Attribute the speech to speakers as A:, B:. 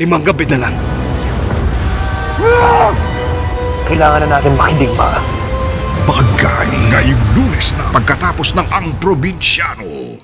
A: Limang gabi na lang.
B: Kailangan na natin makidigma.
C: Bagani ngayong lunes na pagkatapos ng ang probinsyano.